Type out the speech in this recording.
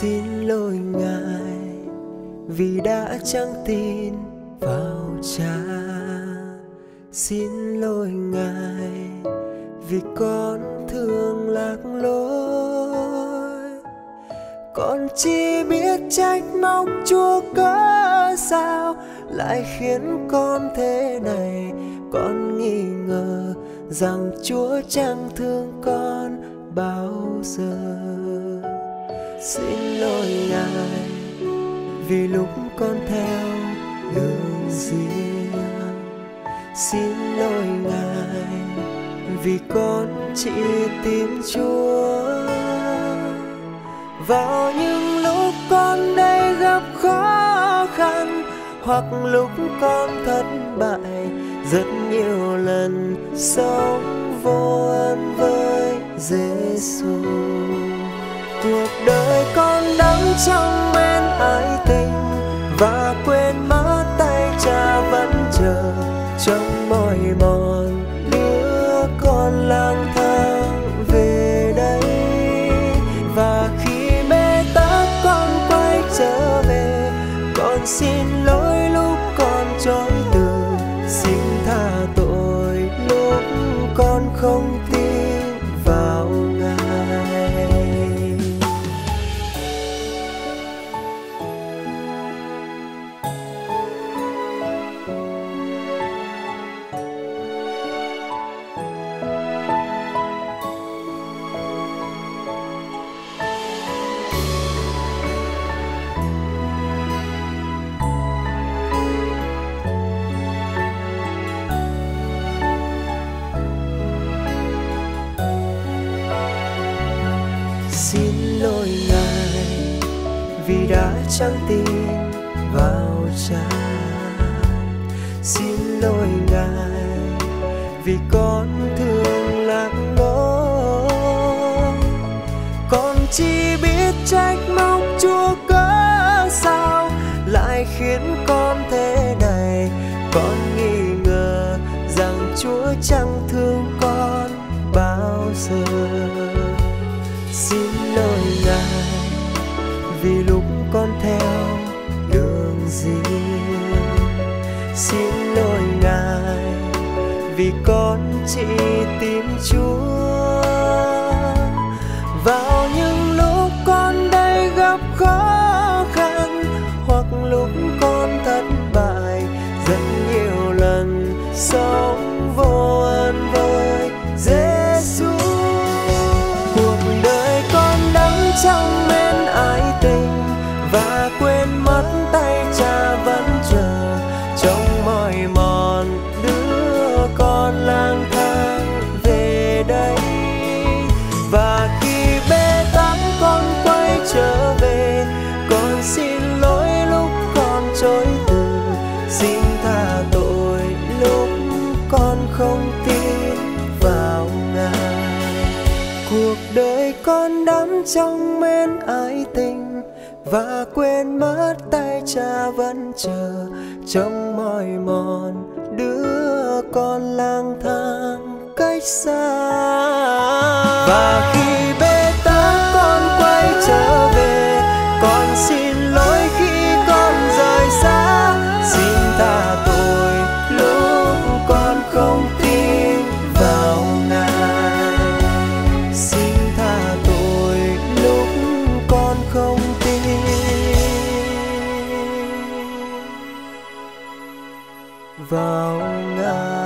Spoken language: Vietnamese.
xin lỗi ngài vì đã chẳng tin vào cha. Xin lỗi ngài vì con thường lạc lối. Con chỉ biết trách móc chúa cớ sao lại khiến con thế này. Con nghi ngờ rằng chúa chẳng thương con bao giờ xin lỗi ngài vì lúc con theo đường riêng. Xin lỗi ngài vì con chỉ tìm chúa. Vào những lúc con đây gặp khó khăn, hoặc lúc con thất bại, rất nhiều lần sống vô ơn với Giêsu cuộc đời con đắm trong men ái tình và quên mất tay cha vẫn chờ trong mỏi mòn đứa con lang thang về đây. Và khi bế tắc con quay trở về, con xin lỗi lúc con chối từ, xin tha tội lúc con không vì đã chẳng tin vào cha xin lỗi ngài vì con thường lạc lối con chỉ biết trách móc chúa cớ sao lại khiến con thế này. Con nghi ngờ rằng chúa chẳng thương chị tìm chúa. Vào cuộc đời con đắm trong mến ái tình và quên mất tay cha vẫn chờ trong mỏi mòn đứa con lang thang cách xa. Và khi bê tắc con quay trở về, con xin lỗi khi vào ngài